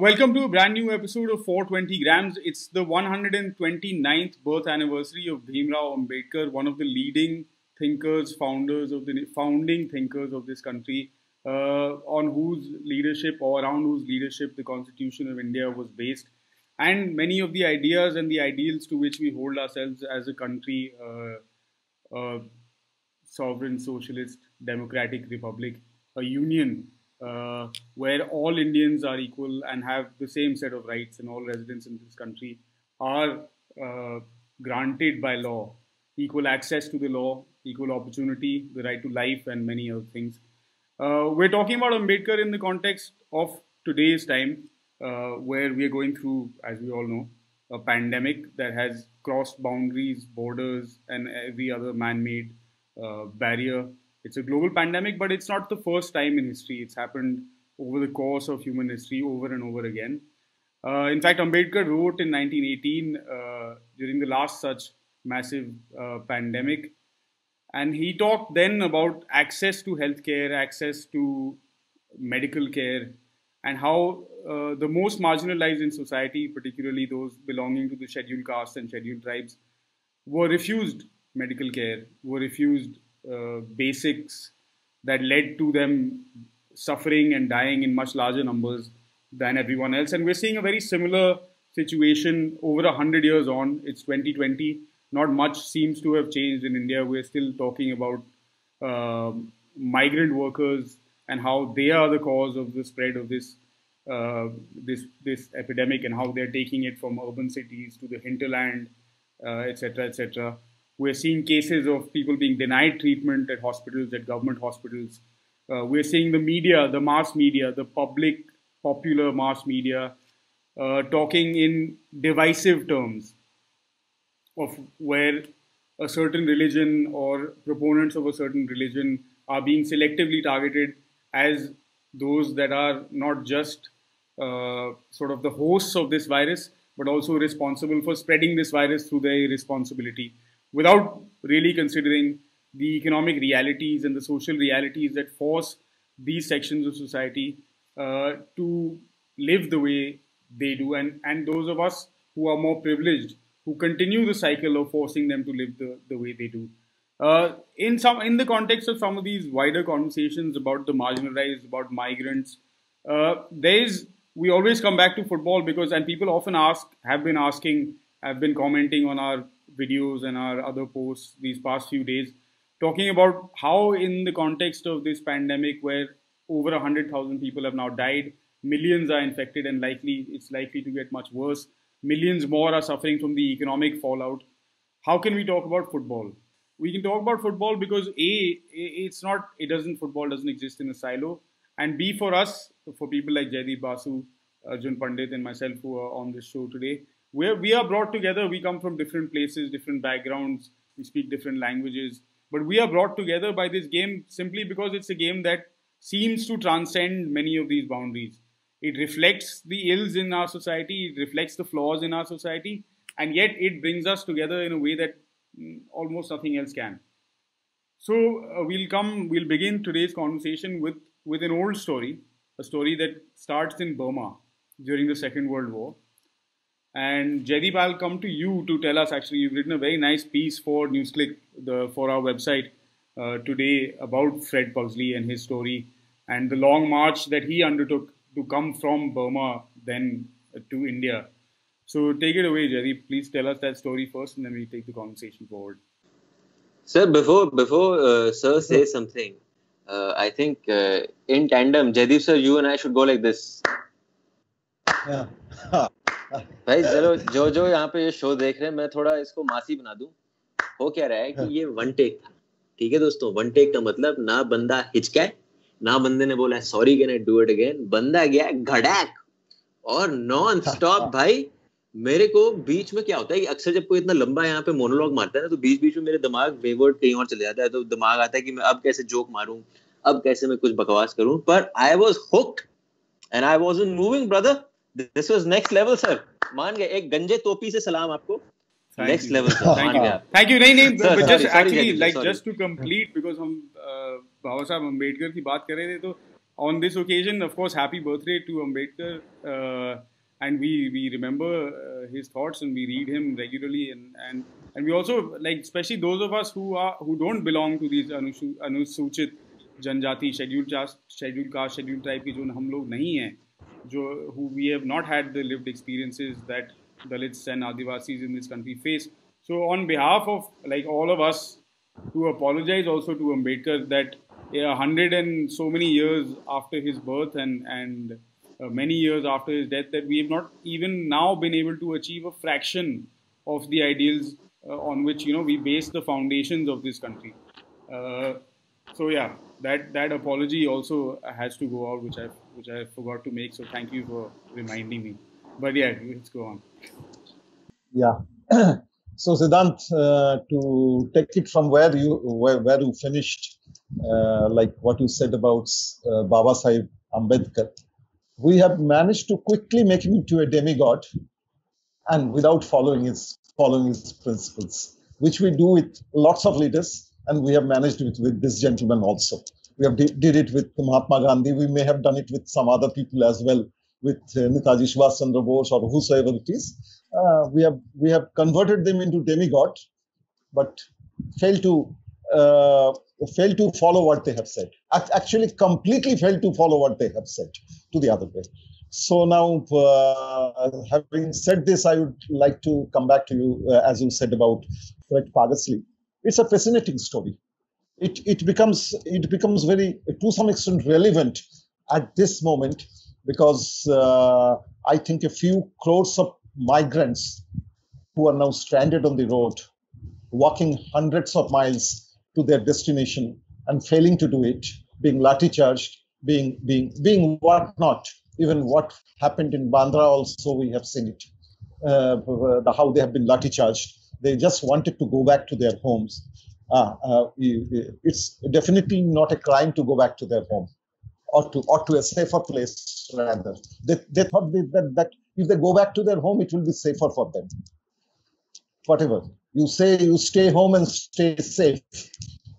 Welcome to a brand new episode of 420 Grams. It's the 129th birth anniversary of Bhimrao Ambedkar, one of the leading thinkers, founders of the founding thinkers of this country, uh, on whose leadership or around whose leadership the Constitution of India was based, and many of the ideas and the ideals to which we hold ourselves as a country, uh, uh sovereign, socialist, democratic republic, a union uh, where all Indians are equal and have the same set of rights, and all residents in this country are uh, granted by law equal access to the law, equal opportunity, the right to life, and many other things. Uh, we're talking about Ambedkar in the context of today's time, uh, where we are going through, as we all know, a pandemic that has crossed boundaries, borders, and every other man made uh, barrier it's a global pandemic, but it's not the first time in history. It's happened over the course of human history over and over again. Uh, in fact, Ambedkar wrote in 1918 uh, during the last such massive uh, pandemic, and he talked then about access to healthcare, access to medical care, and how uh, the most marginalized in society, particularly those belonging to the scheduled castes and scheduled tribes, were refused medical care, were refused uh, basics that led to them suffering and dying in much larger numbers than everyone else. And we're seeing a very similar situation over a hundred years on. It's 2020. Not much seems to have changed in India. We're still talking about uh, migrant workers and how they are the cause of the spread of this uh, this this epidemic and how they're taking it from urban cities to the hinterland, etc., uh, etc. Et we're seeing cases of people being denied treatment at hospitals, at government hospitals. Uh, we're seeing the media, the mass media, the public, popular mass media, uh, talking in divisive terms of where a certain religion or proponents of a certain religion are being selectively targeted as those that are not just uh, sort of the hosts of this virus, but also responsible for spreading this virus through their irresponsibility without really considering the economic realities and the social realities that force these sections of society uh, to live the way they do, and, and those of us who are more privileged who continue the cycle of forcing them to live the, the way they do. Uh, in some in the context of some of these wider conversations about the marginalized, about migrants, uh, there is we always come back to football because and people often ask, have been asking, have been commenting on our videos and our other posts these past few days, talking about how, in the context of this pandemic, where over 100,000 people have now died, millions are infected, and likely it's likely to get much worse. Millions more are suffering from the economic fallout. How can we talk about football? We can talk about football because a it's not it doesn't football doesn't exist in a silo, and b for us for people like Jaydeep Basu, Arjun Pandit, and myself who are on this show today, where we are brought together. We come from different places, different backgrounds, we speak different languages, but we are brought together by this game simply because it's a game that seems to transcend many of these boundaries. It reflects the ills in our society, it reflects the flaws in our society, and yet it brings us together in a way that mm, almost nothing else can. So uh, we'll come, we'll begin today's conversation with, with an old story, a story that starts in Burma during the Second World War and Jaydeep, I'll come to you to tell us. Actually, you've written a very nice piece for NewsClick, the for our website uh, today about Fred Pugsley and his story, and the long march that he undertook to come from Burma then to India. So take it away, Jaydeep. Please tell us that story first, and then we take the conversation forward. Sir, before before uh, Sir says something, uh, I think uh, in tandem, Jaydeep sir, you and I should go like this. Yeah. भाई चलो जो जो यहाँ पे ये show देख रहे हैं मैं थोड़ा इसको मासी बना दूँ। हो क्या रहा है कि ये वन टेक था। ठीक है दोस्तों वन टेक का मतलब ना बंदा हिचकाए ना बंदे ने बोला sorry can I do it again बंदा गया घड़ैक। और नॉन स्टॉप भाई मेरे को बीच में क्या होता है कि अक्सर जब कोई इतना लंबा यहाँ पे मोनोलॉग मारता है ना तो बीच बीच में मेरे दिमाग बेवर्ड कहीं और चले जाता है तो दिमाग आता है कि मैं अब कैसे जोक मारूं अब कैसे मैं कुछ बकवास करूँ। पर I was hooked and I was in moving brother this was next level sir मान गए एक गंजे टोपी से सलाम आपको। नेक्स्ट लेवल थैंक यू नहीं नहीं just actually like just to complete because हम बाबा साहब अंबेडकर की बात कर रहे थे तो on this occasion of course happy birthday to Ambedkar and we we remember his thoughts and we read him regularly and and and we also like specially those of us who are who don't belong to this अनुसूचित जनजाति schedule caste schedule caste schedule type के जो हम लोग नहीं हैं जो who we have not had the lived experiences that Dalits and Adivasis in this country face. So on behalf of like all of us, to apologize also to Ambedkar that a hundred and so many years after his birth and and uh, many years after his death that we have not even now been able to achieve a fraction of the ideals uh, on which you know we base the foundations of this country. Uh, so yeah, that that apology also has to go out, which I which I forgot to make. So thank you for reminding me. But yeah, let's go on. Yeah. so Siddhant, uh, to take it from where you where, where you finished, uh, like what you said about uh, Baba Sahib Ambedkar, we have managed to quickly make him into a demigod, and without following his following his principles, which we do with lots of leaders, and we have managed it with this gentleman also. We have did, did it with Mahatma Gandhi. We may have done it with some other people as well, with uh, Netaji Subhash Chandra Bose or whosoever it is. Uh, we have we have converted them into demigod, but failed to uh, fail to follow what they have said. Actually, completely failed to follow what they have said to the other way. So now, uh, having said this, I would like to come back to you, uh, as you said about Fred Pugsley. It's a fascinating story. It, it becomes it becomes very to some extent relevant at this moment because uh, I think a few crores of migrants who are now stranded on the road, walking hundreds of miles to their destination and failing to do it, being lathi charged, being being being what not. Even what happened in Bandra also we have seen it. Uh, the, how they have been lathi charged. They just wanted to go back to their homes. Uh, uh, it's definitely not a crime to go back to their home or to or to a safer place rather. They, they thought that, that if they go back to their home, it will be safer for them. Whatever you say, you stay home and stay safe.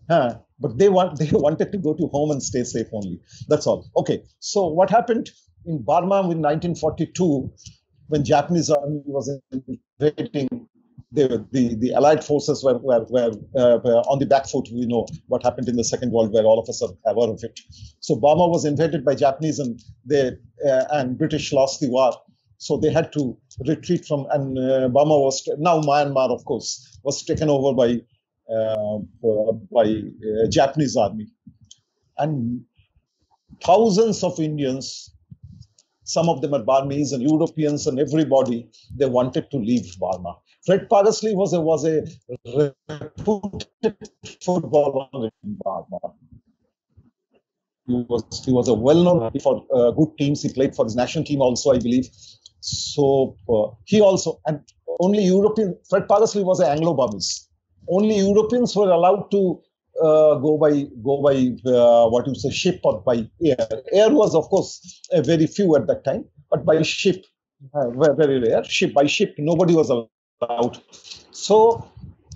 Huh? But they want they wanted to go to home and stay safe only. That's all. Okay. So what happened in Burma in 1942 when Japanese army was invading the, the, the Allied forces were, were, were, uh, were, on the back foot. We know what happened in the Second World War. All of us are aware of it. So Burma was invaded by Japanese, and they uh, and British lost the war. So they had to retreat from, and uh, Burma was now Myanmar, of course, was taken over by uh, by uh, Japanese army, and thousands of Indians. Some of them are Burmese and Europeans and everybody. They wanted to leave Burma. Fred Pugsley was a was a reputed footballer in Burma. He was he was a well-known for uh, good teams. He played for his national team also, I believe. So uh, he also and only European. Fred Pugsley was an Anglo-Burmese only Europeans were allowed to uh, go by go by uh, what you say ship or by air. Air was of course very few at that time, but by ship uh, very rare. Ship by ship nobody was allowed. So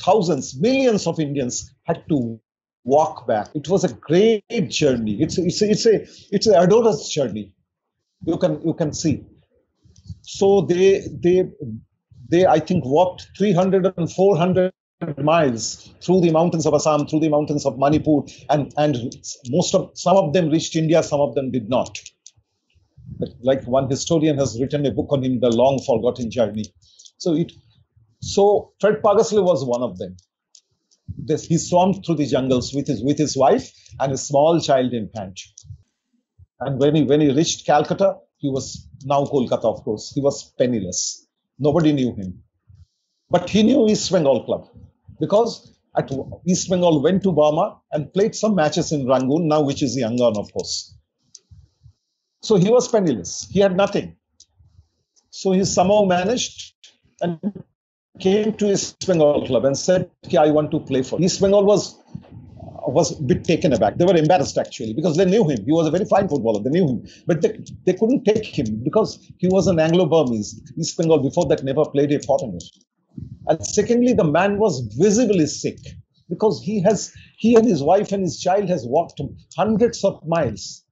thousands, millions of Indians had to walk back. It was a great journey. It's it's it's a it's an adorous journey. You can you can see. So they they they I think walked 300 and 400 miles through the mountains of Assam, through the mountains of Manipur, and and most of some of them reached India, some of them did not. But like one historian has written a book on him, The Long Forgotten Journey. So it, so Fred Pugsley was one of them. This, he swarmed through the jungles with his with his wife and a small child in hand. And when he when he reached Calcutta, he was now Kolkata, of course. He was penniless. Nobody knew him. But he knew East Bengal Club because at East Bengal went to Burma and played some matches in Rangoon, now which is the Yangon, of course. So he was penniless. He had nothing. So he somehow managed and came to East Bengal club and said, okay, I want to play for East Bengal was was a bit taken aback. They were embarrassed actually because they knew him. He was a very fine footballer. They knew him, but they, they couldn't take him because he was an Anglo-Burmese. East Bengal before that never played a foreigner. And secondly, the man was visibly sick because he has he and his wife and his child has walked hundreds of miles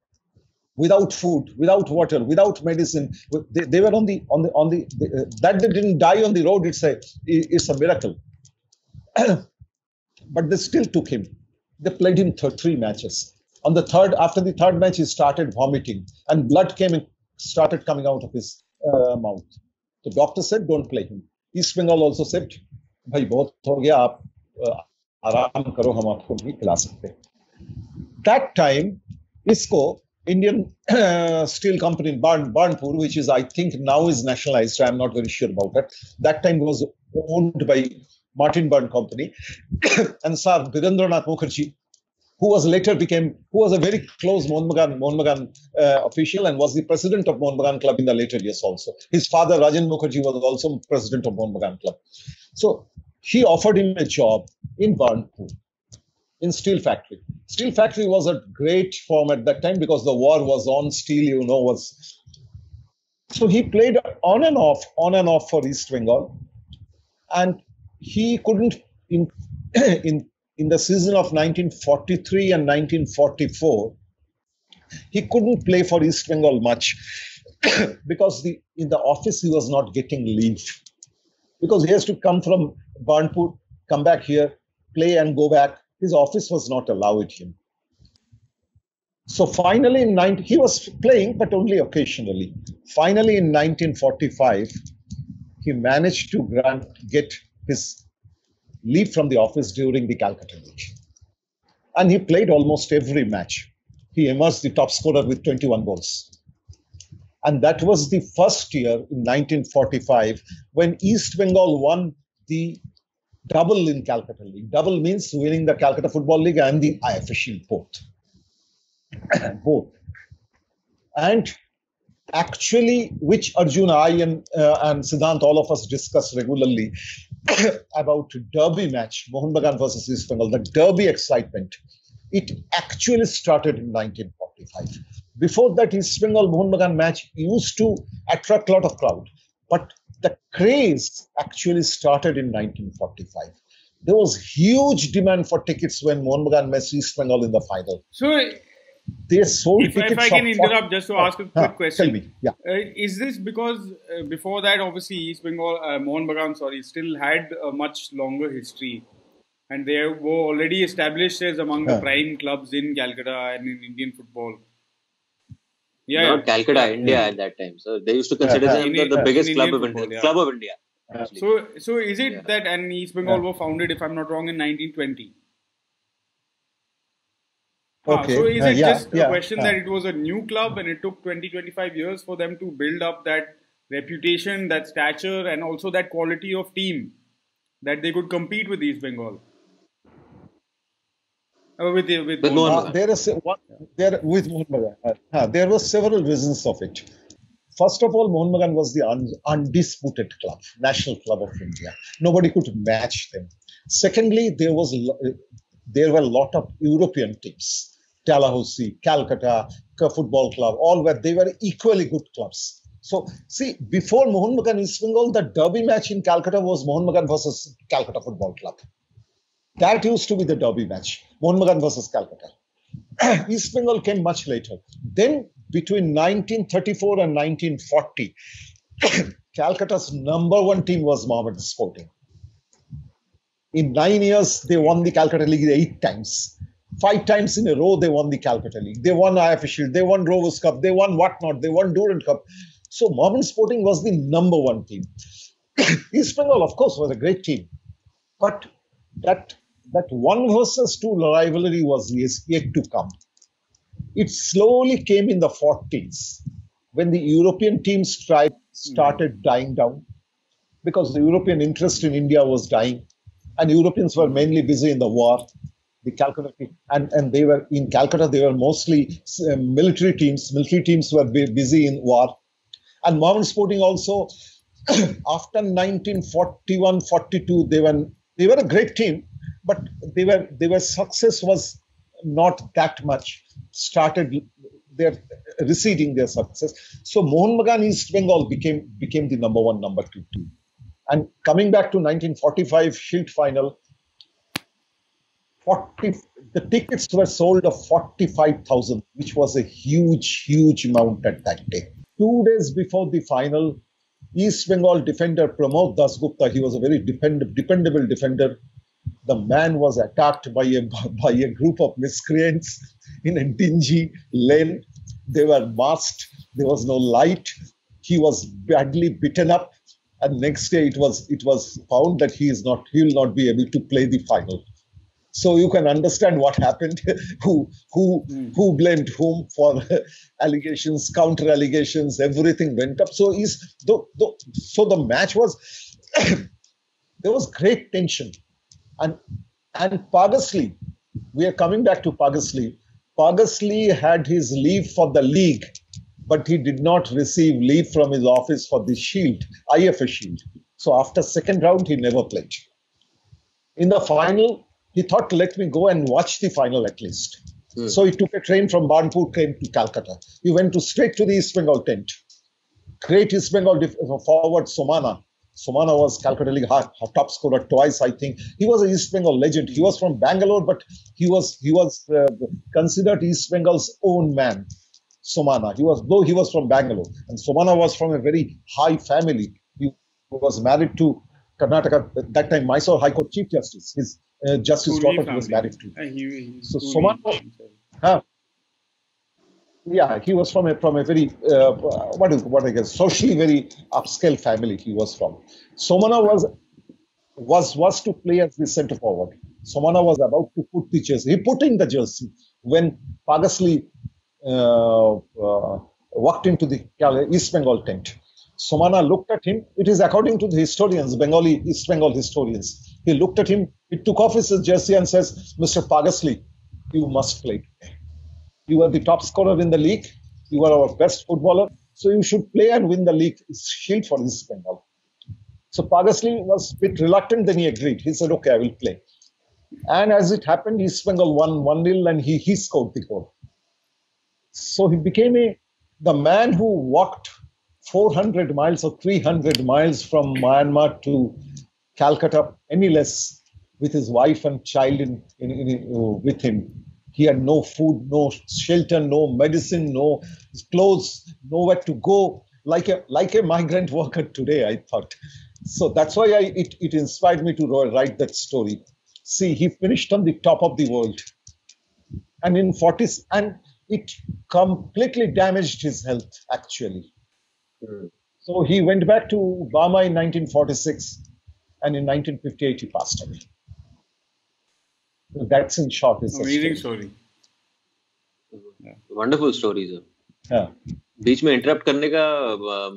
without food, without water, without medicine. They, they were on the on the on the uh, that they didn't die on the road. It's a it's a miracle. but they still took him. They played him th- three matches. On the third, after the third match, he started vomiting, and blood came and started coming out of his uh, mouth. The doctor said, "Don't play him." East Bengal also said, "भाई बहुत हो गया आप आराम करो हम आपको नहीं खिला सकते." That time, ISCO Indian uh, steel company in Burn, Burnpur, which is, I think, now is nationalized. I'm not very sure about that. That time was owned by Martin Burn Company. and Sir Birendranath Mukherjee, who was later became, who was a very close Mohun Bagan, uh, official and was the president of Mohun Bagan Club in the later years also. His father, Rajan Mukherjee, was also president of Mohun Bagan Club. So he offered him a job in Burnpur in steel factory. Steel factory was a great form at that time because the war was on. Steel, you know, was so he played on and off, on and off for East Bengal, and he couldn't in in in the season of 1943 and 1944 he couldn't play for East Bengal much because the in the office he was not getting leave because he has to come from Burnpur, come back here, play and go back his office was not allowed him. So finally, in 19, he was playing, but only occasionally. Finally, in 1945, he managed to grant, get his leave from the office during the Calcutta League. And he played almost every match. He emerged the top scorer with 21 goals. And that was the first year in 1945 when East Bengal won the double in Calcutta League. Double means winning the Calcutta Football League and the IFSC both. both. And actually, which Arjun, I, and, uh, and Siddhant, all of us discuss regularly about Derby match, Mohun Bagan versus East Bengal, the Derby excitement, it actually started in 1945. Before that, East Bengal Mohun Bagan match used to attract a lot of crowd. But the craze actually started in 1945. There was huge demand for tickets when Mohun Bagan met East Bengal in the final. So, they sold if, tickets. If I can interrupt just to ask a quick uh, question. Tell me, yeah. Uh, is this because uh, before that, obviously, East Bengal, uh, Mohun Bagan, sorry, still had a much longer history, and they were already established as among the prime clubs in Calcutta and in Indian football. Yeah, not yeah. Calcutta, yeah. India at that time. So they used to consider yeah. them the, the biggest club of India. Club of India. Actually. So, so is it that and East Bengal were founded, if I'm not wrong, in 1920? Okay. Ah, so is it just a question that it was a new club and it took 20, 25 years for them to build up that reputation, that stature, and also that quality of team that they could compete with East Bengal? Uh, with, with, with uh, there is one, there with Mohun uh, there were several reasons of it. First of all, Mohun Bagan was the un, undisputed club, national club of India. Nobody could match them. Secondly, there was there were a lot of European teams, Dalhousie, Calcutta, Football Club, all were they were equally good clubs. So, see, before Mohun Bagan East Bengal, the derby match in Calcutta was Mohun Bagan versus Calcutta Football Club. That used to be the derby match, Mohun Bagan versus Calcutta. East Bengal came much later. Then, between 1934 and 1940, Calcutta's number one team was Mohammedan Sporting. In nine years, they won the Calcutta League eight times. Five times in a row, they won the Calcutta League. They won IFA Shield, they won Rovers Cup, they won whatnot, they won Durand Cup. So, Mohammedan Sporting was the number one team. East Bengal, of course, was a great team. But that that one versus two rivalry was yet to come. It slowly came in the 40s when the European teams tried, started dying down because the European interest in India was dying and Europeans were mainly busy in the war. The Calcutta and, and they were in Calcutta, they were mostly uh, military teams. Military teams were busy in war. And Mohammedan Sporting also, after 1941 42, they were, they were a great team, but they were they were success was not that much started their receding their success so mohun bagan east bengal became became the number one number two team and coming back to 1945 shield final 40 The tickets were sold of 45,000, which was a huge, huge amount at that day. Two days before the final, East Bengal defender Pramod Dasgupta, he was a very depend- dependable defender. The man was attacked by a, by a group of miscreants in a dingy lane. They were masked, there was no light. He was badly beaten up, and next day it was it was found that he is not he will not be able to play the final. So you can understand what happened, who who mm. who blamed whom for allegations, counter allegations, everything went up. So is so the match was there was great tension, and and Pugsley, we are coming back to Pugsley. Pugsley had his leave for the league, but he did not receive leave from his office for the Shield, IFA Shield. So after second round, he never played. In the final, he thought, let me go and watch the final at least. Mm. So he took a train from Burnpur, came to Calcutta. He went to straight to the East Bengal tent. Great East Bengal forward Somana. Somana was Calcutta League top scorer twice, I think. He was an East Bengal legend. He was from Bangalore, but he was he was uh, considered East Bengal's own man. Somana. He was though he was from Bangalore, and Somana was from a very high family. He was married to Karnataka at that time Mysore High Court Chief Justice. His uh, Justice daughter he was married to. Uh, he, so Somana, huh, yeah, he was from a from a very uh, what is what I guess socially very upscale family. He was from. Somana was was was to play as the centre forward. Somana was about to put the jersey. He put in the jersey when Pugsley uh, uh, walked into the East Bengal tent. Somana looked at him. It is according to the historians, Bengali East Bengal historians. He looked at him. He took off his jersey and says, "Mr. Pugsley, you must play today." You are the top scorer in the league. You are our best footballer. So you should play and win the league It's shield for East Bengal. So Pugsley was a bit reluctant, then he agreed. He said, okay, I will play. And as it happened, East Bengal won 1 0 and he, he scored the goal. So he became a, the man who walked 400 miles or 300 miles from Myanmar to Calcutta, any less, with his wife and child in, in, in, uh, with him he had no food, no shelter, no medicine, no clothes, nowhere to go, like a like a migrant worker today. I thought. So that's why I, it, it inspired me to write that story. See, he finished on the top of the world, and in 40s, and it completely damaged his health actually. Mm. So he went back to Burma in 1946, and in 1958 he passed away. That's in short. Is Amazing story. Wonderful story sir बीच में interrupt करने का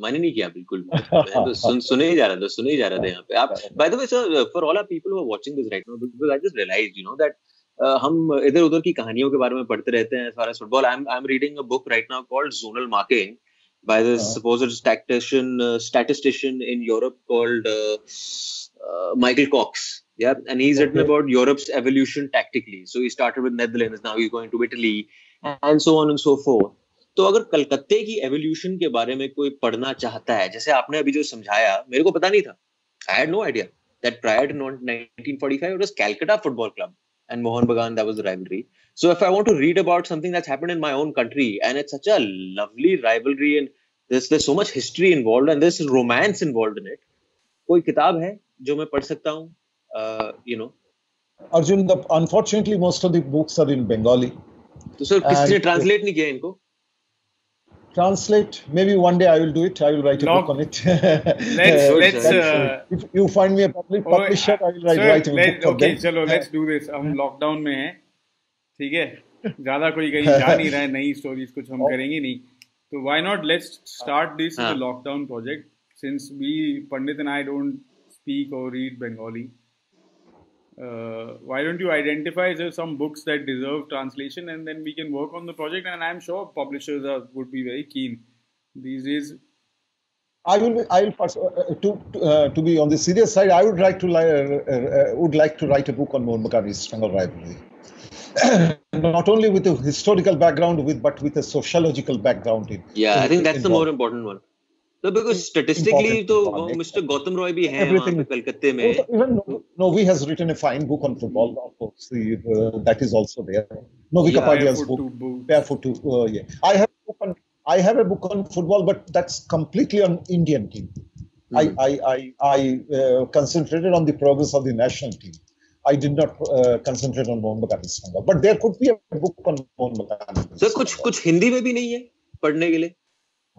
मन ही नहीं किया बिल्कुल तो सुन सुने ही जा रहा था सुने ही जा रहा था यहाँ पे आप by the way sir for all our people who are watching this right now because I just realised you know that हम इधर उधर की कहानियों के बारे में पढ़ते रहते हैं सारा football I am I am reading a book right now called zonal marking by this supposed statistician uh, statistician in Europe called uh, uh, Michael Cox. yeah and he's okay. written about europe's evolution tactically. So he started with netherlands now he's going to italy and so on and so forth. तो अगर कलकत्ते की evolution के बारे में कोई पढ़ना चाहता है जैसे आपने अभी जो समझाया मेरे को पता नहीं था। I had no idea that prior to 1945 it was Calcutta football club and Mohun Bagan that was the rivalry so if I want to read about something that's happened in my own country and it's such a lovely rivalry and there so much history involved and there romance involved in it कोई किताब है जो मैं पढ़ सकता हूँ? You know. Arjun, the, unfortunately, most of the books are in Bengali. तो sir किसने ट्रांसलेट नहीं किया इनको translate maybe one day i will do it i will write a no. book on it let's let's uh, if you find me a public oh, publisher i will write, sir, write a let, book okay चलो let's do this हम lockdown में हैं ठीक है ज़्यादा कोई कहीं जा नहीं रहा है नई स्टोरीज कुछ हम करेंगे नहीं तो why not let's start this the lockdown project since we Pandit and I don't speak or read Bengali uh, why don't you identify some books that deserve translation and then we can work on the project and i'm sure publishers are, would be very keen these days I will. I will. Uh, to uh, to be on the serious side, I would like to uh, uh, would like to write a book on Mohun Bagan's Bengal rivalry. Not only with a historical background, with but with a sociological background. In, yeah, in, I think that's the more important one. No, because statistically, तो Mr. Gautam Roy भी हैं वहाँ पे कलकत्ते Even Novi has written a fine book on football. Of course, uh, that is also there. Novi yeah, Kapadia's book, Barefoot to uh, yeah. I have a book on I have a book on football, but that's completely on Indian team. Mm. I I I, I uh, concentrated on the progress of the national team. I did not uh, concentrate on Mohan Bagan But there could be a book on Mohan Bagan. Sir, कुछ कुछ हिंदी में भी नहीं है पढ़ने के लिए.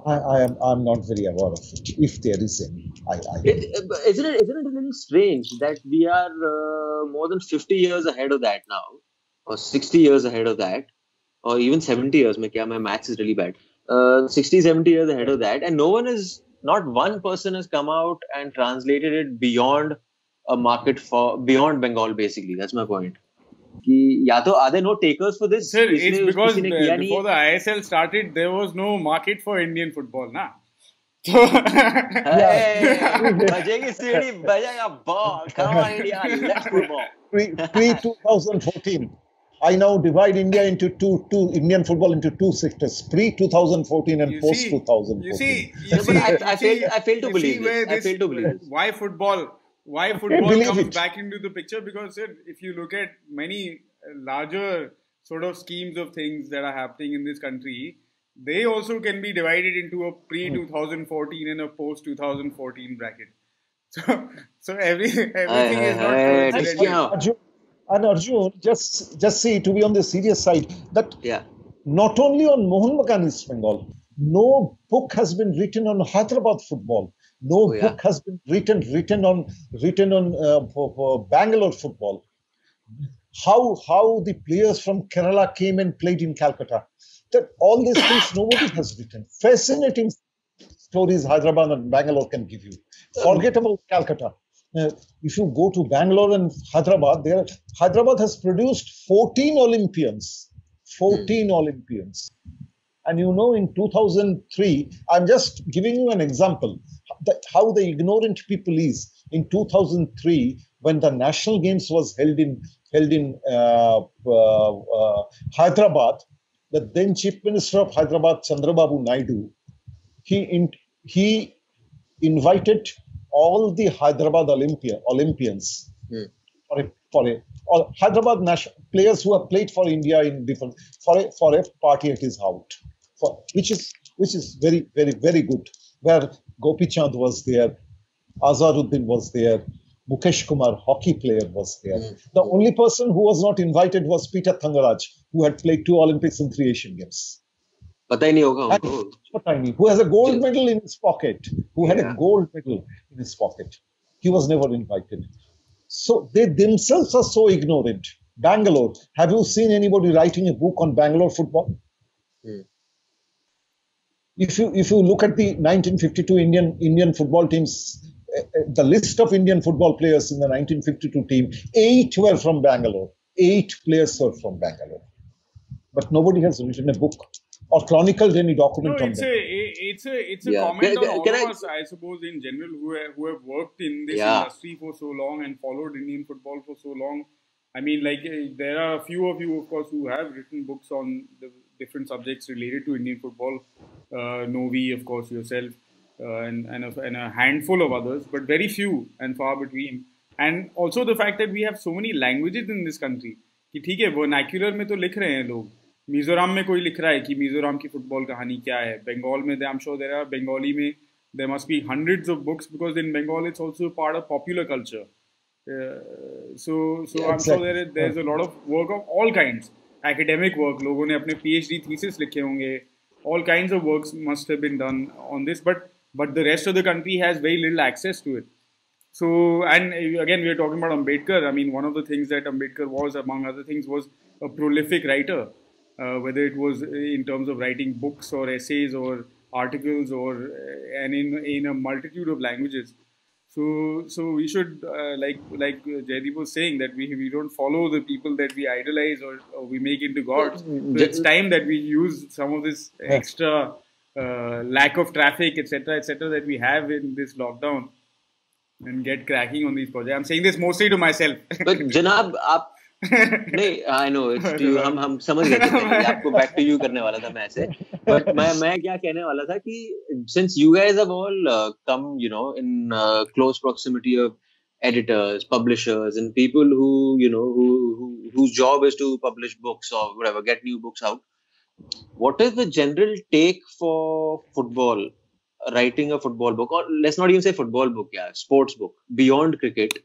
I, I am I'm not very aware of it. If there is any, I, I it, isn't it isn't it a little strange that we are uh, more than 50 years ahead of that now, or 60 years ahead of that, or even 70 years. My, my maths is really bad. Uh, 60, 70 years ahead of that, and no one is not one person has come out and translated it beyond a market for beyond Bengal. Basically, that's my point. कि या तो are there no takers for this sir it's because before the ISL started there was no market for Indian football ना तो बजेगी सीढ़ी बजेगा ball come on India let's football pre 2014 I now divide India into two, two Indian football into two sectors: pre 2014 and post 2014. You see, you see, I, I, fail, I fail to believe this. I fail to believe. Why football? Why football comes it. back into the picture because if you look at many larger sort of schemes of things that are happening in this country, they also can be divided into a pre 2014 and a post 2014 bracket. So, so every everything is not. Arjun, and Arjun, just just see to be on the serious side that yeah. not only on Mohun Bagan East Bengal, no book has been written on Hyderabad football. No oh, yeah. book has been written written on written on uh, for, for Bangalore football. How how the players from Kerala came and played in Calcutta. That all these things nobody has written. Fascinating stories Hyderabad and Bangalore can give you. Forget about Calcutta. Uh, if you go to Bangalore and Hyderabad, there Hyderabad has produced 14 Olympians. 14 hmm. Olympians. And you know, in 2003, I'm just giving you an example that how the ignorant people is. In 2003, when the national games was held in held in uh, uh, uh, Hyderabad, the then chief minister of Hyderabad, Chandrababu Naidu, he in, he invited all the Hyderabad Olympia Olympians mm. for a for a or Hyderabad national players who have played for India in different for a for a party at his house for, which is which is very very very good. Where Gopi Chand was there, Azharuddin was there, Mukesh Kumar, hockey player, was there. Hmm. The only person who was not invited was Peter Thangaraj, who had played two Olympics and three Asian Games. पता ही नहीं होगा पता ही नहीं who has a gold medal in his pocket? Who had yeah. a gold medal in his pocket? He was never invited. So they themselves are so ignorant. Bangalore have you seen anybody writing a book on bangalore football? If you if you look at the 1952 Indian Indian football teams, uh, the list of Indian football players in the 1952 team, eight were from Bangalore. Eight players were from Bangalore, but nobody has written a book or chronicled any document no, it's A, it's a it's a yeah. comment can, on can all I, of us, I suppose, in general, who have, who have worked in this yeah. industry for so long and followed Indian football for so long. I mean, like there are a few of you, of course, who have written books on the different subjects related to Indian football. Uh, Novi, of course, yourself, uh, and and a, and a, handful of others, but very few and far between. And also the fact that we have so many languages in this country. कि ठीक है vernacular में तो लिख रहे हैं लोग मिजोरम में कोई लिख रहा है कि मिजोरम की फुटबॉल कहानी क्या है बंगाल में I am sure there are Bengali में there must be hundreds of books because in Bengal it's also part of popular culture. Uh, so so yeah, I'm exactly. sure there is, there's a lot of work of all kinds. Academic work लोगों ने अपने PhD thesis लिखे होंगे all kinds of works must have been done on this but but the rest of the country has very little access to it so and again we are talking about Ambedkar I mean one of the things that Ambedkar was among other things was a prolific writer uh, whether it was in terms of writing books or essays or articles or uh, and in in a multitude of languages so, so we should uh, like like Jaydeep was saying that we we don't follow the people that we idolize or, or we make into gods. So it's time that we use some of this extra uh, lack of traffic, etc., etc., that we have in this lockdown and get cracking on these projects. I'm saying this mostly to myself. but Janab, आप नहीं I is the general take for football writing a football book or let's not even say football book यार sports book beyond cricket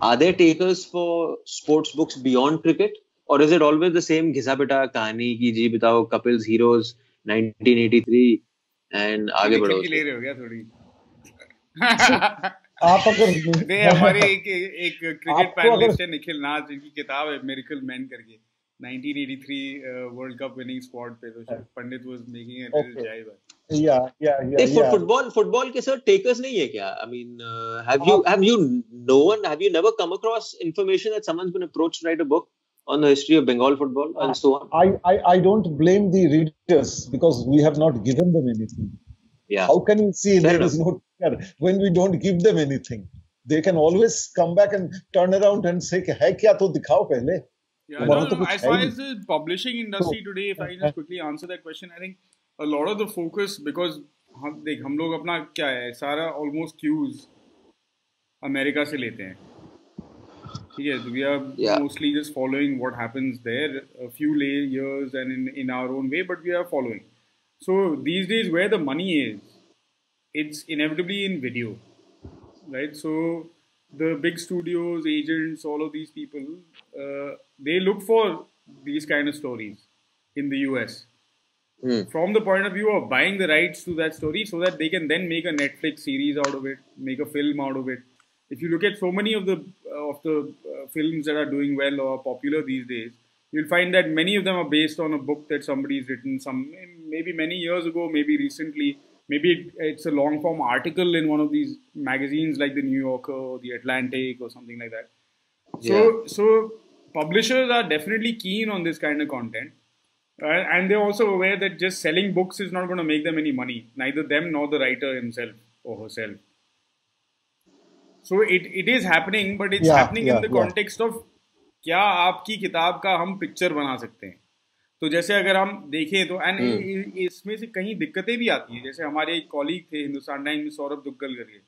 are there takers for sports books beyond cricket? Or is it always the same घिसा पिटा कहानी की जी बताओ Kapil's heroes 1983 and आगे बढ़ो ले रहे हो क्या थोड़ी आप अगर नहीं हमारे एक एक क्रिकेट पैनलिस्ट है निखिल नाथ जिनकी किताब है मिरेकल मैन करके। 1983 वर्ल्ड कप विनिंग स्क्वाड पे तो Pandit was making a little जाइब या या या फुटबॉल फुटबॉल के सर टेकर्स नहीं है क्या I mean have you have you known have you never come across information that someone's been approached to right a book on the history of Bengal football and so on? I, I, I don't blame the readers because we have not given them anything. Yeah. How can you see Fair there enough. is no when we don't give them anything? They can always come back and turn around and say, "Hai kya to dikhao pehle." Yeah, no, no, as far as the publishing industry today, if I just quickly answer that question, I think a lot of the focus because हम देख हम लोग अपना क्या है सारा almost cues America से लेते हैं ठीक है we are mostly just following what happens there a few layers and in in our own way but we are following so these days where the money is it's inevitably in video right so the big studios agents all of these people uh, they look for these kind of stories in the US mm. from the point of view of buying the rights to that story so that they can then make a Netflix series out of it, make a film out of it. If you look at so many of the uh, of the uh, films that are doing well or popular these days, you'll find that many of them are based on a book that somebody's written some maybe many years ago, maybe recently. Maybe it's a long form article in one of these magazines like the New Yorker or the Atlantic or something like that. So so publishers are definitely keen on this kind of content. Uh, and they're also aware that just selling books is not going to make them any money, neither them nor the writer himself or herself. So it, it is happening, but it's yeah, happening yeah, in the yeah. context of क्या आपकी किताब का हम picture बना सकते हैं तो जैसे अगर हम देखें तो एंड hmm. इसमें से कहीं दिक्कतें भी आती हैं जैसे हमारे एक कॉलीग थे हिंदुस्तान टाइम में सौरभ दुग्गल करके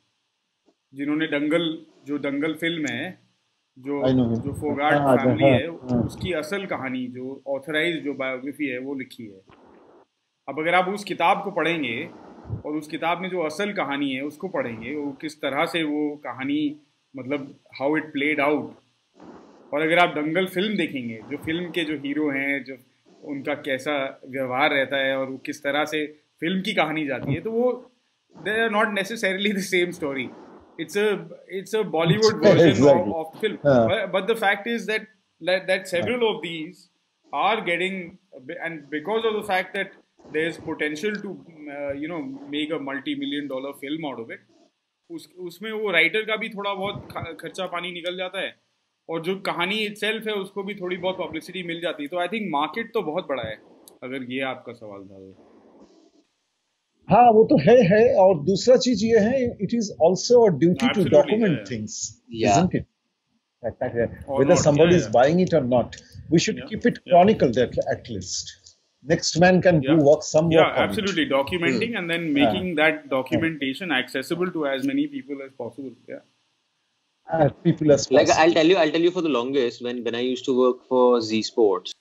जिन्होंने दंगल जो दंगल फ़िल्म है जो जो फोगाट फैमिली हाँ, है हाँ, हाँ। उसकी असल कहानी जो ऑथराइज जो बायोग्राफी है वो लिखी है। अब अगर आप उस किताब को पढ़ेंगे और उस किताब में जो असल कहानी है उसको पढ़ेंगे वो किस तरह से वो कहानी मतलब हाउ इट प्लेड आउट और अगर आप दंगल फ़िल्म देखेंगे जो फ़िल्म के जो हीरो हैं जो उनका कैसा व्यवहार रहता है और वो किस तरह से फ़िल्म की कहानी जाती है तो वो they are not necessarily the same story it's a it's a Bollywood version exactly. of, of film. Uh. But, but, the fact is that that, that several of these are getting and because of the fact that there's potential to uh, you know make a multi-million dollar film out of it उस उसमें वो writer का भी थोड़ा बहुत खर्चा पानी निकल जाता है और जो कहानी इटसेल्फ है उसको भी थोड़ी बहुत पब्लिसिटी मिल जाती है तो आई थिंक मार्केट तो बहुत बड़ा है अगर ये आपका सवाल था तो हाँ वो तो है है। और दूसरा चीज ये है it is also a duty to document things whether somebody yeah, is buying it or not we should yeah. keep it chronicled at, at least. Next man can do work some yeah absolutely. It. documenting and then making that documentation accessible to as many people as possible yeah. Uh, people as possible. like i'll tell you i'll tell you for the longest when when i used to work for Zee Sports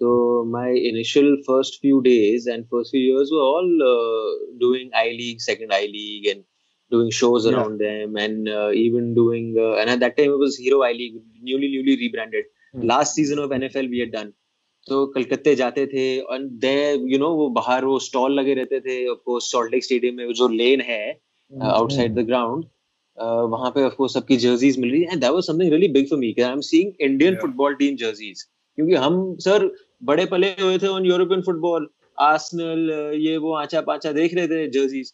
तो my initial first few days and first few years were all doing I league second I league and doing shows around them and even doing and that time it was Hero I league newly newly rebranded last season of NFL we had done तो कलकत्ते जाते थे and there you know वो बाहर वो stall लगे रहते थे ऑफकोर्स सॉल्ट लेक स्टेडियम में जो लेन है आउटसाइड द ग्राउंड वहाँ पे ऑफकोर्स सबकी जर्सीज मिल रही है. And that was something really big for me I am seeing Indian football team jerseys क्योंकि हम सर बड़े पले हुए थे ऑन यूरोपियन फुटबॉल आर्सनल ये वो आचा पाचा देख रहे थे जर्सीज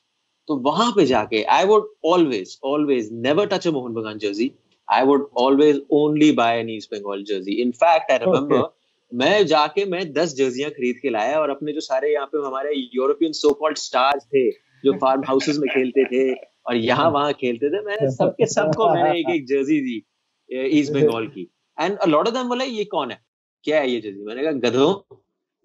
तो वहाँ पे जाके I would always always never touch a Mohun Bagan jersey I would always only buy an East Bengal jersey in fact I remember मैं जाके मैं दस जर्सियाँ खरीद के लाया और अपने जो सारे यहाँ पे हमारे यूरोपियन सो कॉल्ड स्टार्स थे जो फार्म हाउसेस में खेलते थे और यहाँ वहाँ खेलते थे मैंने सबके सबको मैंने एक एक जर्सी दी ईस्ट बंगाल की। एंड लॉट ऑफ़ देम बोले ये कौन है? क्या है ये जर्जी मैंने कहा गधो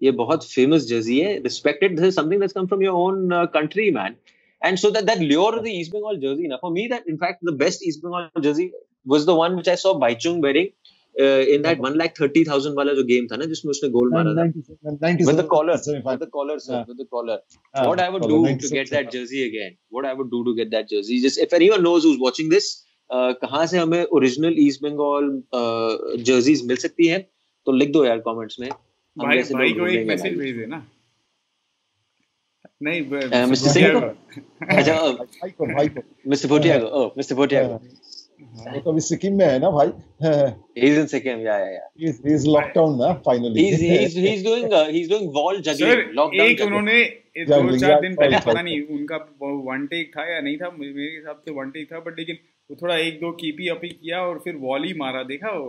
ये बहुत फ़ेमस जर्जी है respected this something that's come from your own country man and so that that lure the East Bengal jersey ना for me that in fact the best East Bengal jersey was the one which I saw Baichung wearing in that one lakh thirty thousand वाला जो game था ना जिसमें उसने goal मारा था with the collar with the collar with the collar what I would do to get that jersey again what I would do to get that jersey just if anyone knows who is watching this कहाँ से हमें original East Bengal jerseys मिल सकती है तो लिख दो यार कमेंट्स में। भाई भाई को एक मैसेज भेज देना। नहीं मिस्टर सिंह को अच्छा भाई को भाई को। मिस्टर भोटिया को ओह मिस्टर भोटिया को वो तो अभी सिक्किम में है ना भाई? He is in Sikkim yeah yeah yeah. He is he is locked down ना finally he's he's he's doing uh, he's doing wall juggling sir lockdown एक उन्होंने दो चार दिन पहले पता नहीं उनका वन टेक था या नहीं था मेरे हिसाब से वन टेक था बट लेकिन वो थोड़ा एक दो कीपी अपी किया और फिर वॉल ही मारा देखा वो?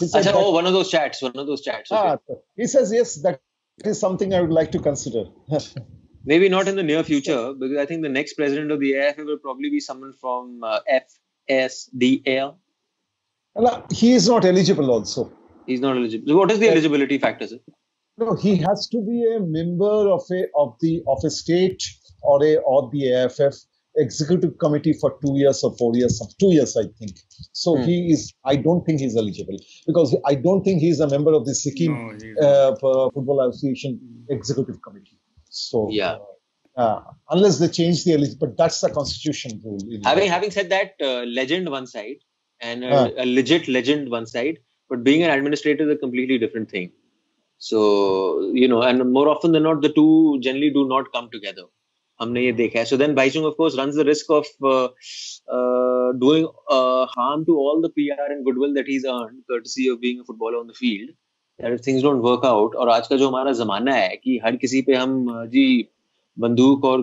He said, Achha, oh, one of those chats, one of those chats. Okay. Ah, he says, yes, that is something I would like to consider. Maybe not in the near future, because I think the next president of the AFA will probably be someone from uh, FSDL. Uh, he is not eligible also. He's not eligible. So what is the eligibility factor, sir? No, he has to be a member of a of the of a state or a or the AFF executive committee for two years or four years, some- two years I think. So Hmm. he is. I don't think he's eligible because I don't think he's a member of the Sikkim No, uh, Football Association executive committee. So Yeah. uh, unless they change the eligibility, but that's the constitution rule. having having said that uh, legend one side and a, a legit legend one side but being an administrator is a completely different thing so you know and more often than not the two generally do not come together हमने ये देखा है। So then Baichung of course runs the risk of doing harm to all the PR and goodwill that he is earned courtesy of being a footballer on the field that things don't work out और आज का जो हमारा जमाना है कि हर किसी पे हम जी बंदूक और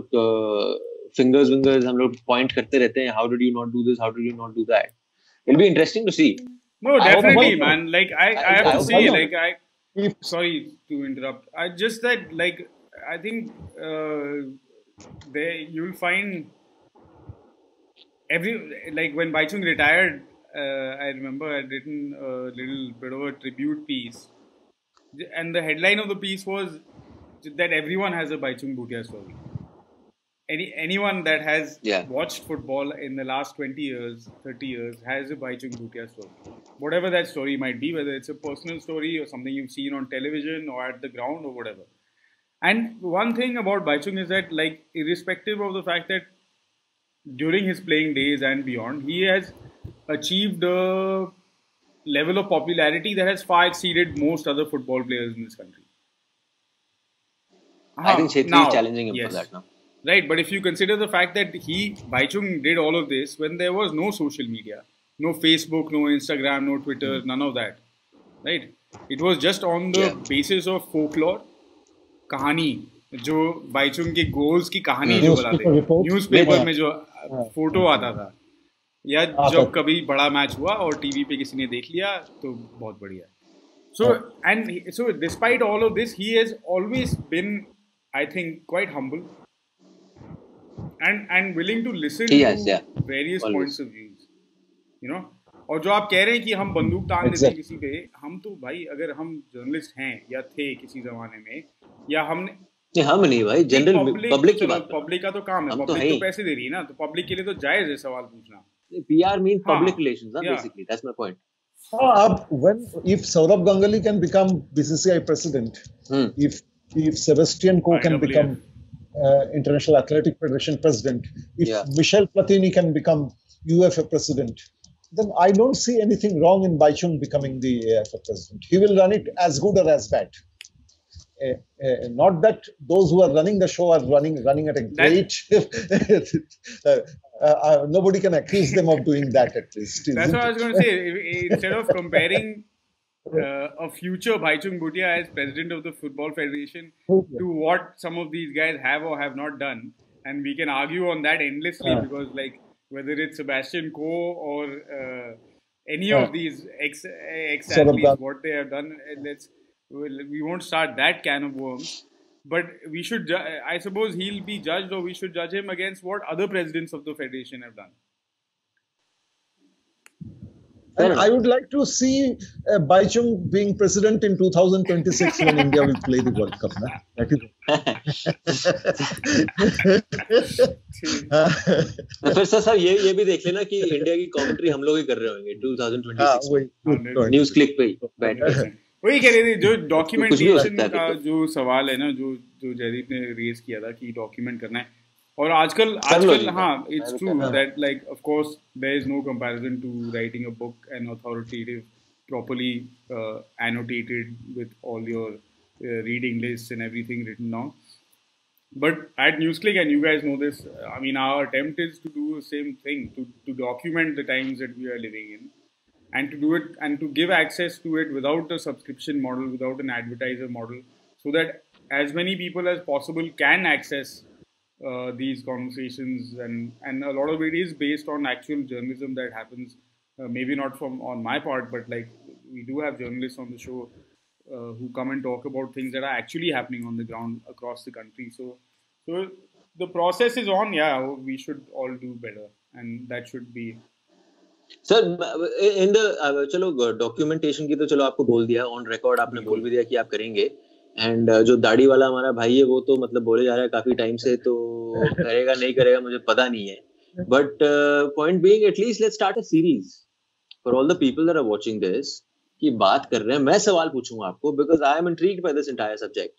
फिंगर्स विंगर्स हम लोग पॉइंट करते रहते हैं how did you not do this how did you not do that it be interesting to see No, definitely, man. Like I, I have to say, like I, sorry to interrupt. I just that, like I think uh, there you'll find every like when Baichung retired. Uh, I remember I'd written a little bit of a tribute piece, and the headline of the piece was that everyone has a Baichung Bhutia story. Any anyone that has Yeah. watched football in the last 20 years, 30 years, has a Baichung Bhutia story. Whatever that story might be, whether it's a personal story or something you've seen on television or at the ground or whatever. And one thing about Baichung is that, like, irrespective of the fact that during his playing days and beyond, he has achieved a level of popularity that has far exceeded most other football players in this country. I think ah, Chhetri Now, is challenging him yes. for that now. Right, but if you consider the fact that he, Baichung, did all of this when there was no social media, no Facebook, no Instagram, no Twitter, hmm. none of that. Right? It was just on the Yeah. basis of folklore, कहानी जो बाइचुंग के goals की कहानी जो बताते news paper में जो photo आता था। या जब कभी बड़ा मैच हुआ और टीवी पे किसी ने देख लिया तो बहुत बढ़िया। So and so despite all of this he has always been I think quite humble and and willing to listen to various points of view you know और जो आप कह रहे हैं कि हम बंदूक टांग exactly. देते किसी पे हम तो भाई अगर हम जर्नलिस्ट हैं या थे किसी जमाने में या हमने हम नहीं भाई जनरल पब्लिक की बात पब्लिक का तो काम है तो, तो पैसे दे रही है ना तो पब्लिक के लिए तो जायज़ है सवाल पूछना। PR mean public relations basically that's my point अब when if Sourav Ganguly can become BCCI president if if Sebastian Coe can become International Athletic Federation president if Michel Platini can become UEFA president then i don't see anything wrong in baichung becoming the uh, president. He will run it as good or as bad. Uh, uh, not that those who are running the show are running running at a great. uh, nobody can accuse them of doing that at least. That's what I was going to say. Instead of comparing uh, a future Baichung Bhutia as president of the Football Federation Okay. to what some of these guys have or have not done, and we can argue on that endlessly Yeah. because, like, whether it's Sebastian Coe or uh, any Yeah. of these ex ex athletes, what they have done, let's we'll, we won't start that can of worms. But we should, ju- I suppose, he'll be judged, or we should judge him against what other presidents of the federation have done. And I would like to see uh, Baichung being president in 2026 when India will play the World Cup. Na? That is. फिर sir ये ये भी देख लेना कि India की commentary हम लोग ही कर रहे होंगे 2026 न्यूज़ क्लिक पे बैठ वही कह रहे थे जो हो डॉक्यूमेंटेशन है का तो। जो सवाल है ना जो जो जयदीप ने रेज किया था कि डॉक्यूमेंट करना है और आजकल आजकल हाँ इट्स ट्रू हूँ। That like of course there is no comparison to writing a book and authoritative properly uh, annotated with all your uh, reading lists and everything written down but at NewsClick, and you guys know this, I mean, our attempt is to do the same thing to, to document the times that we are living in and to do it and to give access to it without a subscription model, without an advertiser model, so that as many people as possible can access uh, these conversations. And, and a lot of it is based on actual journalism that happens, uh, maybe not from on my part, but like we do have journalists on the show uh, who come and talk about things that are actually happening on the ground across the country. So, so the process is on. Yeah, we should all do better, and that should be. Sir in the चलो documentation की तो चलो आपको बोल दिया on record आपने बोल भी दिया कि आप करेंगे। एंड uh, जो दाढ़ी वाला हमारा भाई है वो तो मतलब बोले जा रहा है काफ़ी टाइम से तो करेगा नहीं करेगा मुझे पता नहीं है। But point being at least let's start a series for all the people that are watching this की बात कर रहे हैं। मैं सवाल पूछूँगा आपको because I am intrigued by this entire subject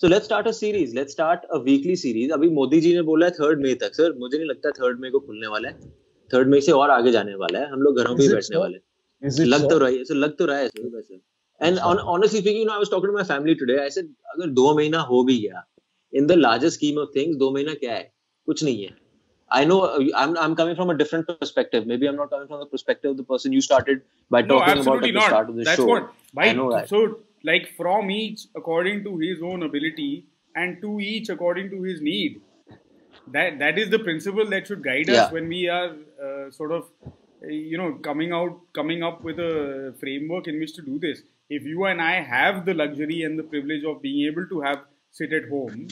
so let's start a series let's start a weekly series अभी मोदी जी ने बोला है थर्ड मई तक। सर मुझे नहीं लगता थर्ड मई को खुलने वाला है। थर्ड मई से और आगे जाने वाला है हम लोग घरों पे ही बैठने so? वाले हैं लग तो रही है लग तो रहा है वैसे and honestly speaking you know I was talking to my family today I said अगर दो महीना हो भी गया in the larger scheme of things दो महीना क्या है कुछ नहीं है I know uh, I'm I'm coming from a different perspective. Maybe I'm not coming from the perspective of the person you started by No, talking about at the not. start of the That's show. what. Why? I know that. So, like from each according to his own ability, and to each according to his need. That that is the principle that should guide yeah. us when we are uh, sort of, uh, you know, coming out, coming up with a framework in which to do this. If you and I have the luxury and the privilege of being able to have sit at home,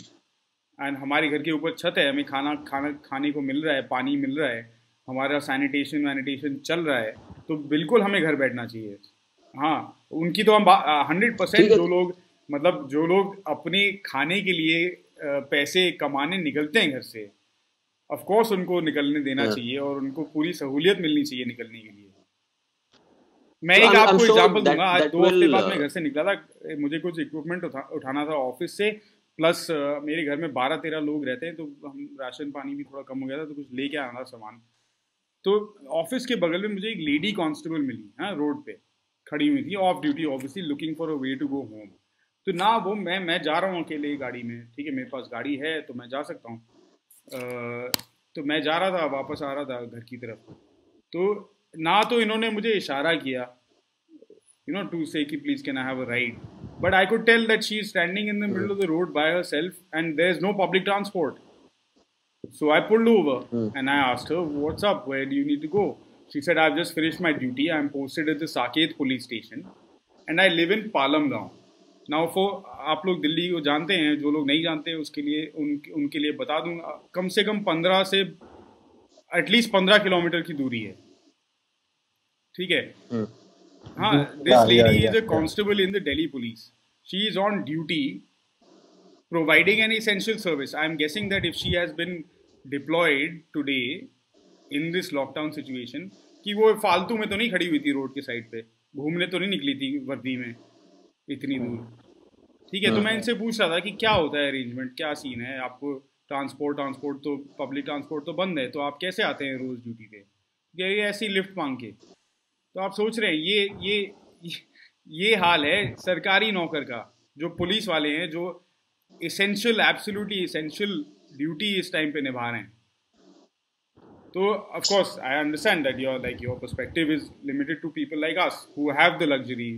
and हमारे घर के ऊपर छत है हमें खाना खाना खाने को मिल रहा है पानी मिल रहा है हमारा सैनिटेशन वैनिटेशन चल रहा है तो बिल्कुल हमें घर बैठना चाहिए हाँ उनकी तो हम हंड्रेड परसेंट है। जो लोग मतलब जो लोग अपने खाने के लिए अ, पैसे कमाने निकलते हैं घर से। ऑफ़ कोर्स उनको निकलने देना हाँ। चाहिए और उनको पूरी सहूलियत मिलनी चाहिए निकलने के लिए। मैं So एक आपको sure एग्जांपल that- दूँगा आज that दो हफ़्ते बाद मैं uh, घर से निकला था मुझे कुछ इक्विपमेंट उठा, उठाना था ऑफ़िस से प्लस मेरे घर में बारह तेरह लोग रहते हैं तो हम राशन पानी भी थोड़ा कम हो गया था तो कुछ लेके आना था सामान। तो ऑफ़िस के बगल में मुझे एक लेडी कांस्टेबल मिली हाँ रोड पे खड़ी हुई थी off duty obviously looking for a way to go home तो ना वो मैं मैं जा रहा हूँ अकेले गाड़ी में ठीक है मेरे पास गाड़ी है तो मैं जा सकता हूँ। तो मैं जा रहा था वापस आ रहा था घर की तरफ़। तो ना तो इन्होंने मुझे इशारा किया यू नो टू से कि please can I have a ride but I could tell that she is standing in the middle of the road by herself and there is no public transport so I pulled over and I asked her what's up where do you need to go she said I have just finished my duty I am posted at the Saket police station and I live in Palam गाँव now for आप लोग दिल्ली को जानते हैं जो लोग नहीं जानते उसके लिए उन उनके लिए बता दूँगा कम से कम पंद्रह से एटलीस्ट पंद्रह किलोमीटर की दूरी है। ठीक है? हम्म। हाँ this lady is a constable in the Delhi police she is on duty providing an essential service I am guessing that if she has been deployed today in this lockdown situation कि वो फालतू में तो नहीं खड़ी हुई थी road के साइड पे घूमने तो नहीं निकली थी वर्दी में। इतनी दूर। ठीक है तो मैं इनसे पूछ रहा था कि क्या होता है अरेंजमेंट क्या सीन है? आपको ट्रांसपोर्ट ट्रांसपोर्ट तो पब्लिक ट्रांसपोर्ट तो बंद है तो आप कैसे आते हैं रोज ड्यूटी पे? ये ऐसी लिफ्ट मांग के। तो आप सोच रहे हैं ये ये ये हाल है सरकारी नौकर का जो पुलिस वाले हैं जो इसेंशियल एब्सोल्युटली इसेंशियल ड्यूटी इस टाइम पे निभा रहे हैं। तो of course I understand that your like your perspective is limited to people like us who have the luxury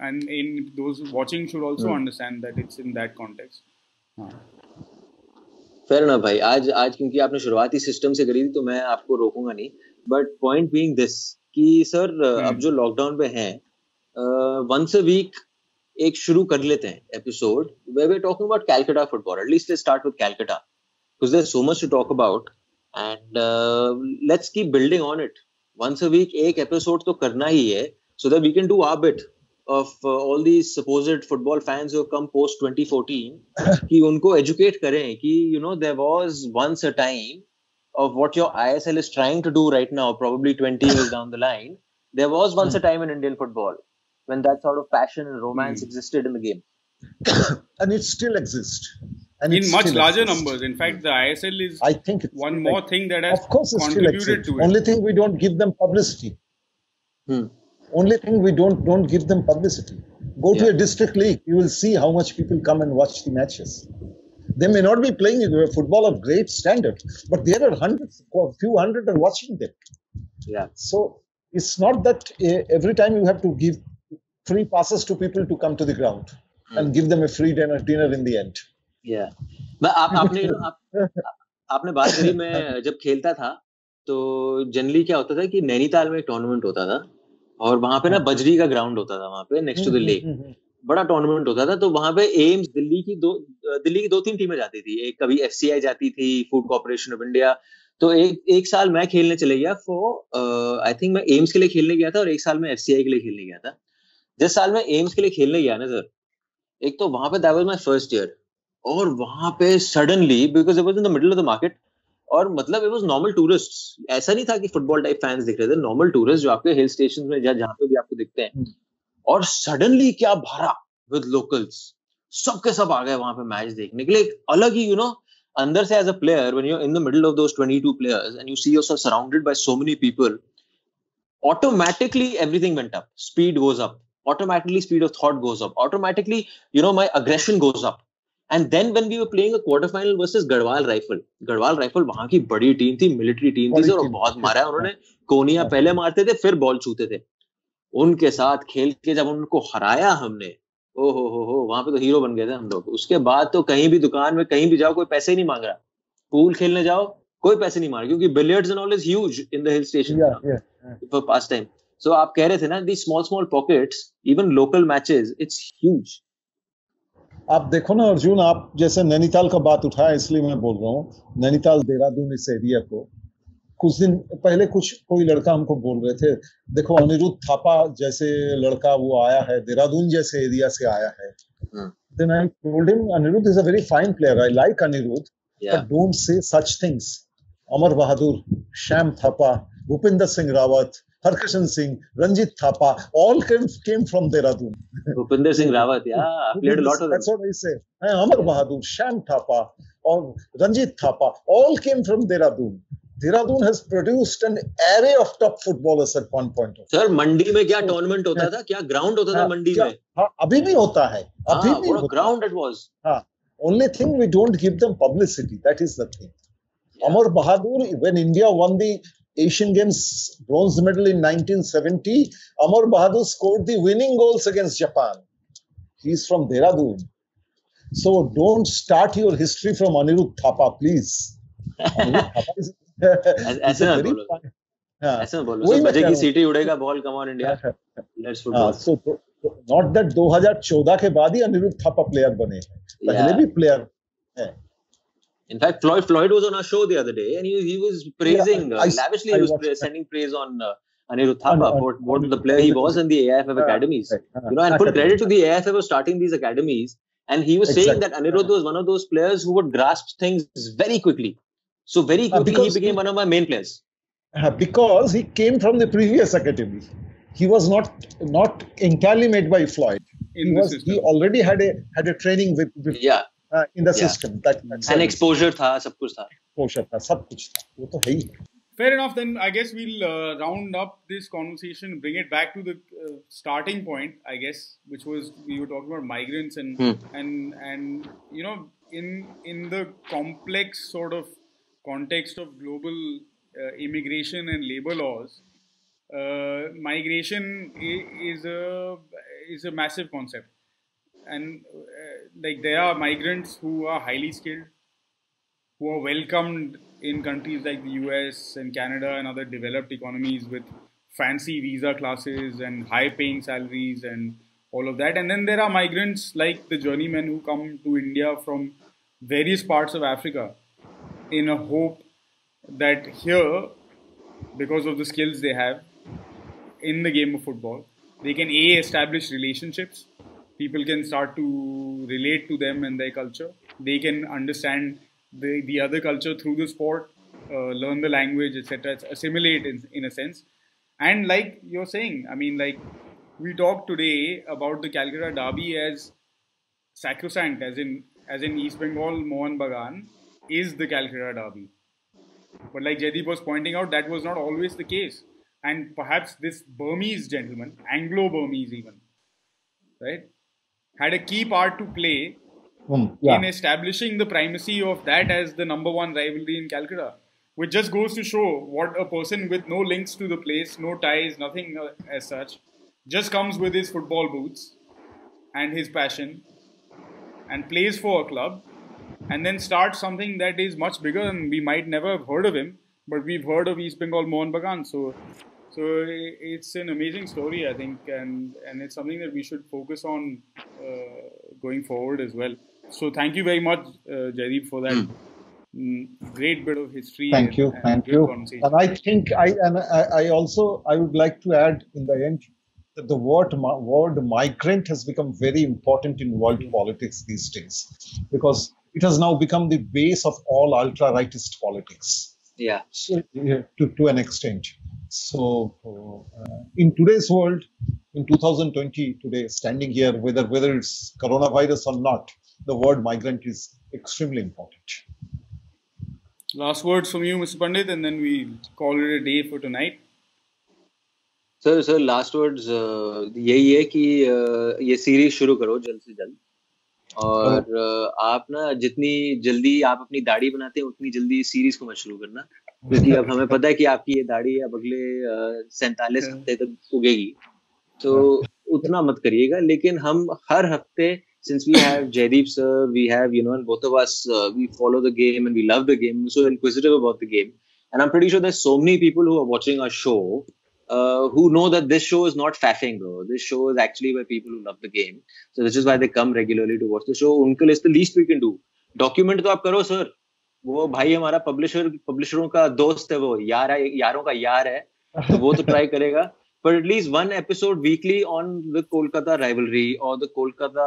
and in those watching should also Hmm. understand that it's in that context. हाँ. Fair ना भाई आज आज क्योंकि आपने शुरुआती system से करी थी तो मैं आपको रोकूँगा नहीं बट पॉइंट बीइंग दिस कि सर हम्म। अब जो लॉकडाउन पे हैं वंस अ वीक एक शुरू कर लेते हैं episode way we talking about Calcutta football at least let's start with Calcutta because there so much to talk about and let's keep building on it once a week एक episode तो करना ही है so that we can do our bit of uh, all these supposed football fans who have come post 2014 कि उनको educate करें कि you know there was once a time of what your ISL is trying to do right now probably 20 years down the line there was once a time in Indian football when that sort of passion and romance Hmm. existed in the game and it still exists. And In it much still larger exists. numbers. In fact, the ISL is I think it's one still more ex- thing that has Of course, it still contributed exists. to it. Only thing we don't give them publicity. hmm. Only thing we don't don't give them publicity. Go yeah. to a district league, you will see how much people come and watch the matches. They may not be playing uh, football of great standard, but there are hundreds, a few hundred are watching them. yeah So it's not that uh, every time you have to give free passes to people to come to the ground mm. and give them a free dinner, dinner in the end. yeah मैं आप आपने आप, आपने बात करी मैं जब खेलता था तो जनरली क्या होता था कि नैनीताल में एक टूर्नामेंट होता था और वहाँ पे ना बजरी का ग्राउंड होता था वहाँ पे नेक्स्ट टू द लेक बड़ा टूर्नामेंट होता था तो वहाँ पे एम्स दिल्ली की दो दिल्ली की दो तीन टीमें जाती थी। एक कभी एफसीआई जाती थी फ़ूड कॉर्पोरेशन ऑफ़ इंडिया तो एक एक साल मैं खेलने चले गया फॉर आई थिंक मैं एम्स के लिए खेलने गया था और एक साल मैं एफसीआई के लिए खेलने गया था। जिस साल मैं एम्स के लिए खेलने गया ना सर एक तो वहाँ पे that was my first year और वहाँ पे suddenly because it was in the middle of the market और मतलब इट वाज नॉर्मल टूरिस्ट ऐसा नहीं था कि फुटबॉल टाइप फैंस दिख रहे थे। नॉर्मल टूरिस्ट जो आपके हिल स्टेशन में जहाँ जहाँ पे भी आपको दिखते हैं। हम्म। और सडनली क्या भरा विद लोकल्स सब के सब आ गए वहाँ पे मैच देखने के लिए। एक अलग ही यू नो अंदर से as a player when you in the middle of those 22 players and you see yourself surrounded by so many people automatically everything went up. Speed goes up. Automatically speed of thought goes up. Automatically you know my aggression goes up. And then when we were playing a quarterfinal versus Garhwal rifle Garhwal rifle वहाँ की बड़ी team थी military team थी और बहुत मारा है उन्होंने कोनिया पहले मारते थे फिर बॉल छूते थे उनके साथ खेल के जब उनको हराया हमने ओ हो हो हो वहाँ पे तो हीरो बन गए थे हम लोग उसके बाद तो कहीं भी दुकान में कहीं भी जाओ कोई पैसे ही नहीं मांग रहा पूल खेलने जाओ कोई पैसे नहीं मांग रहा क्योंकि billiards and all is huge in the hill station yeah. for pastime. So आप कह रहे थे ना these small small pockets, even local matches, it's huge. आप देखो ना अर्जुन आप जैसे नैनीताल का बात उठाया इसलिए मैं बोल रहा हूँ नैनीताल देहरादून इस एरिया को कुछ दिन पहले कुछ कोई लड़का हमको बोल रहे थे देखो अनिरुद्ध थापा जैसे लड़का वो आया है देहरादून जैसे एरिया से आया है. Then I told him Aniruddha is a very fine player I like Aniruddha but don't say such things. Amar Bahadur, Sham Thapa, Bhupinder Singh Rawat, Harkrishan Singh Ranjit Thapa all came came from Dehradun Bhupinder Singh Rawat played हाँ, अमर बहादुर श्याम थापा और Ranjit Thapa all came from Dehradun Dehradun has produced an array of top footballers at one point sir Mandi में क्या tournament होता था? क्या ground होता था हाँ, मंडी में? हाँ अभी भी होता है हाँ, अभी भी ग्राउंड इट वाज हाँ। only thing we don't give them publicity that is the thing. Yeah. amar bahadur when india won Asian Games bronze medal in 1970, Amar Bahadur scored the winning goals against Japan. He's from Dehradun. So don't start your history from Anirudh Thapa, please. Anirudh Thapa is, is a very हाँ, ऐसे बोलो वही बजे की सीटी उड़ेगा ball come on India हाँ, let's हाँ, फुटबॉल so not that 2014 के बाद ही अनिरुद्ध थापा प्लेयर बने पहले भी प्लेयर हैं In fact, Floyd Floyd was on our show the other day, and he was, he was praising Yeah, uh, lavishly. I he was pra- sending praise on uh, Anirudh Thapa On- on- for what the player he was in the AIFF Yeah, academies. right, uh, You know, and put credit to the AIFF for starting these academies. And he was saying that Anirudh was one of those players who would grasp things very quickly. So very Uh, quickly he became one of my main players. Uh, because he came from the previous academy. He was not not entirely made by Floyd. in he was he already had a had a training with, with Yeah, uh, in the Yeah. system. That that's and exposure था सब कुछ था. exposure था सब कुछ था वो तो है ही है। Fair enough. Then I guess we'll uh, round up this conversation, bring it back to the uh, starting point. I guess, which was we were talking about migrants and Hmm. and and you know, in in the complex sort of context of global uh, immigration and labor laws, uh, migration i- is a is a massive concept, and uh, like there are migrants who are highly skilled, who are welcomed in countries like the US and Canada and other developed economies with fancy visa classes and high paying salaries and all of that. And then there are migrants like the journeymen who come to India from various parts of Africa in a hope that here, because of the skills they have in the game of football, they can A, establish relationships. People can start to relate to them and their culture. They can understand the, the other culture through the sport, uh, learn the language, etc. Assimilate in, in a sense. And like you're saying, I mean, like we talked today about the Calcutta Derby as sacrosanct, as in as in East Bengal, Mohun Bagan is the Calcutta Derby. But like Jaydeep was pointing out, that was not always the case. And perhaps this Burmese gentleman, Anglo Burmese even, right, had a key part to play Mm, yeah. in establishing the primacy of that as the number one rivalry in Calcutta. Which just goes to show what a person with no links to the place, no ties, nothing uh, as such, just comes with his football boots and his passion and plays for a club and then starts something that is much bigger and we might never have heard of him, but we've heard of East Bengal Mohun Bagan. So, so it's an amazing story, I think, and and it's something that we should focus on uh, going forward as well. So, thank you very much, uh, Jaydeep, for that mm, great bit of history. Thank and- you, and thank you. And I think I and I, I also I would like to add in the end that the word word migrant has become very important in world politics these days because it has now become the base of all ultra rightist politics Yeah. so, yeah, to to an extent. So uh, in today's world, in 2020, today standing here, whether whether it's coronavirus or not, the word migrant is extremely important. Last words from you, Mr. Pandit, and then we call it a day for tonight. Sir sir last words यही है कि uh, ये series शुरू करो जल्द से जल्द और uh, आप ना जितनी जल्दी आप अपनी दाढ़ी बनाते हैं उतनी जल्दी सीरीज़ को मत शुरू करना क्योंकि अब हमें पता है कि आपकी ये दाढ़ी अब अगले सैतालीस हफ़्ते तक उगेगी तो उतना मत करिएगा लेकिन हम हर हफ़्ते since we have Jaideep sir, we have you know, and both of us uh, we follow the game and we love the game. We're so inquisitive about the game, and I'm pretty sure there's so many people who are watching our show uh, who know that this show is not faffing, bro. This show is actually by people who love the game. So this is why they come regularly to watch the show. उनके लिए the least we can do. Document तो आप करो sir. वो भाई हमारा publisher पब्लिशरों का दोस्त है वो यार है यारों का यार है तो वो तो ट्राई करेगा। पर at least one episode weekly on the Kolkata rivalry और the Kolkata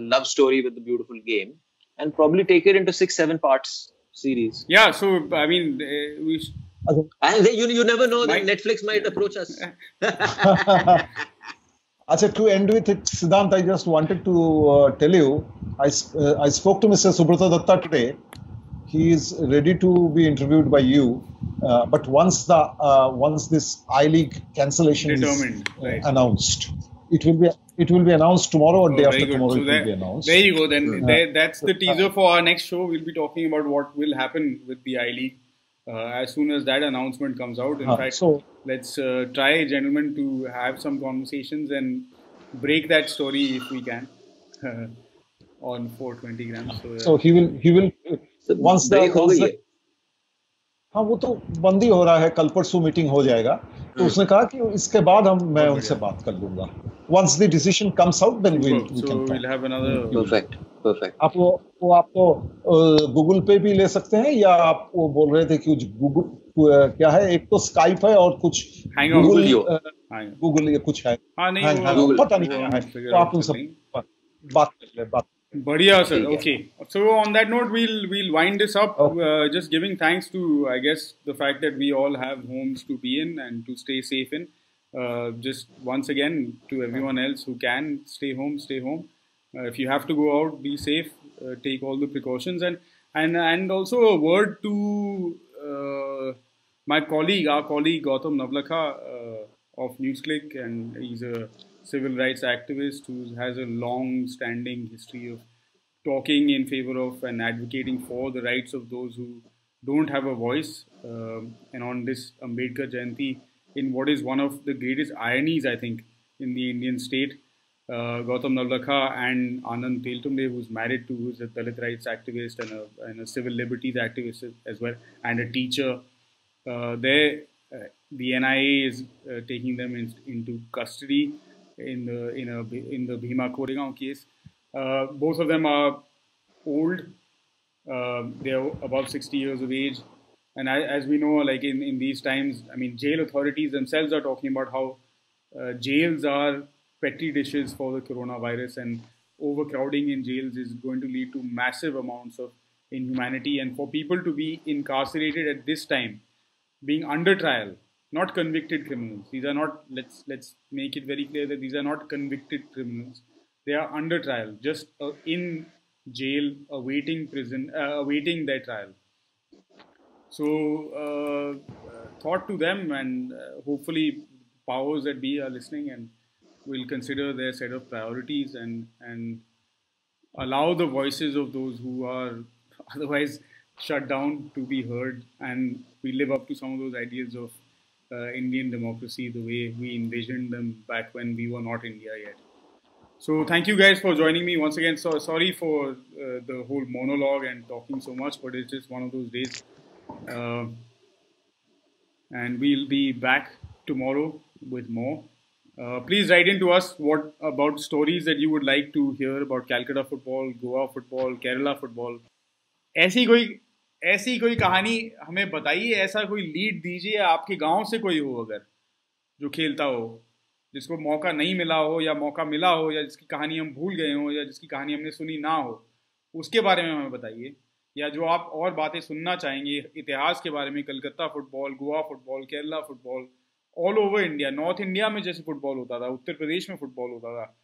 love story with the beautiful game and probably take it into 6 7 parts series या so I mean we and you you never know that Netflix might approach us अच्छा to end with it Siddhant I just wanted to tell you I I spoke to mister Subrata Dutta today He is ready to be interviewed by you, uh, but once the uh, once this I League cancellation Determined, is uh, right. announced, it will be it will be announced tomorrow or Oh, day after good. tomorrow. So it there, will be announced. there you go. Then Yeah. there, that's the teaser for our next show. We'll be talking about what will happen with the I League uh, as soon as that announcement comes out. In Uh, fact, so let's uh, try, gentlemen, to have some conversations and break that story if we can on 420 grams. So, uh, so he will he will once the हो once the हाँ वो तो बंद ही हो रहा है कल परसों मीटिंग हो जाएगा तो हम्म। उसने कहा कि इसके बाद हम मैं उनसे बात कर लूँगा once the decision comes out then we'll, superb. we so can talk. we'll have another. Perfect, perfect. आप वो वो आपको गूगल पे भी ले सकते हैं या आप वो बोल रहे थे कि गूगल क्या है एक तो स्काइप है और कुछ गूगल गूगल या कुछ है हाँ नहीं वो-. पता नहीं वो क्या है तो आप उनसे बात कर ले बात Badiya sir. Okay. So on that note, we'll we'll wind this up. Okay. Uh, just giving thanks to, I guess, the fact that we all have homes to be in and to stay safe in. Uh, just once again to everyone else who can stay home, stay home. Uh, if you have to go out, be safe. Uh, take all the precautions and and and also a word to uh, my colleague, our colleague Gautam Navlakha uh, of NewsClick, and he's a civil rights activist who has a long-standing history of talking in favor of and advocating for the rights of those who don't have a voice. Um, and on this Ambedkar Jayanti, in what is one of the greatest ironies, I think, in the Indian state, uh, Gautam Navlakha and Anand Teltumbde, who's married to, who's a Dalit rights activist and a, and a civil liberties activist as well, and a teacher. Uh, they, uh, the NIA is uh, taking them in, into custody in the in a in the Bhima Koregaon case. Uh, both of them are old. Uh, they're above 60 years of age. And I, as we know, like in, in these times, I mean, jail authorities themselves are talking about how jails are petri dishes for the coronavirus and overcrowding in jails is going to lead to massive amounts of inhumanity and for people to be incarcerated at this time being under trial not convicted criminals. These are not let's let's make it very clear that these are not convicted criminals. They are under trial just uh, in jail awaiting prison uh, awaiting their trial. So uh, thought to them and uh, hopefully powers that be are listening and will consider their set of priorities and and allow the voices of those who are otherwise shut down to be heard and we live up to some of those ideas of Indian democracy the way we envisioned them back when we were not India yet. So thank you guys for joining me once again. So sorry for uh, the whole monologue and talking so much, but it's just one of those days. Uh, and we'll be back tomorrow with more. Uh, please write into us what about stories that you would like to hear about Calcutta football, Goa football, Kerala football. ऐसी कोई ऐसी कोई कहानी हमें बताइए, ऐसा कोई lead दीजिए आपके गाँव से कोई हो अगर, जो खेलता हो, जिसको मौका नहीं मिला हो या मौका मिला हो या जिसकी कहानी हम भूल गए हो या जिसकी कहानी हमने सुनी ना हो, उसके बारे में हमें बताइए। या जो आप और बातें सुनना चाहेंगे, इतिहास के बारे में, Calcutta football, Goa football, Kerala football, all over India, north India में जैसे फुटबॉल होता था, उत्तर प्रदेश में फुटबॉल होता था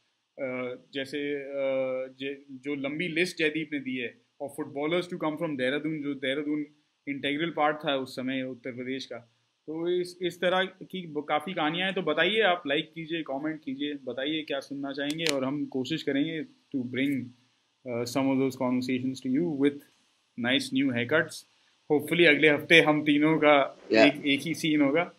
जैसे जो लंबी लिस्ट जयदीप ने दी है और footballers to come from Dehradun जो देहरादून इंटेग्रल पार्ट था उस समय उत्तर प्रदेश का। तो इस इस तरह की काफ़ी कहानियाँ हैं तो बताइए आप लाइक कीजिए कमेंट कीजिए बताइए क्या सुनना चाहेंगे और हम कोशिश करेंगे to bring some of those conversations to you with nice new haircuts hopefully अगले हफ़्ते हम तीनों का yeah. एक एक ही सीन होगा।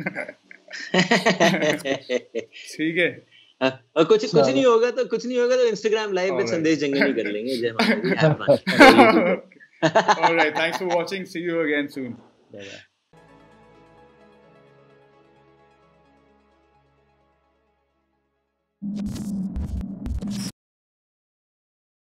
ठीक हाँ, हाँ, और कुछ कुछ नहीं होगा तो कुछ नहीं होगा तो इंस्टाग्राम लाइव पे संदेश जंगल कर लेंगे जय माता